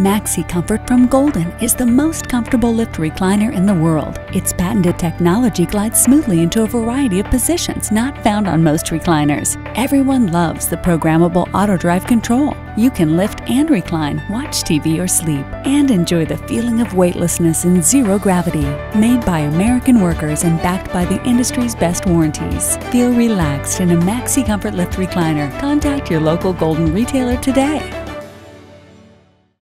Maxi Comfort from Golden is the most comfortable lift recliner in the world. Its patented technology glides smoothly into a variety of positions not found on most recliners. Everyone loves the programmable auto drive control. You can lift and recline, watch TV or sleep, and enjoy the feeling of weightlessness in zero gravity. Made by American workers and backed by the industry's best warranties. Feel relaxed in a Maxi Comfort Lift recliner. Contact your local Golden retailer today.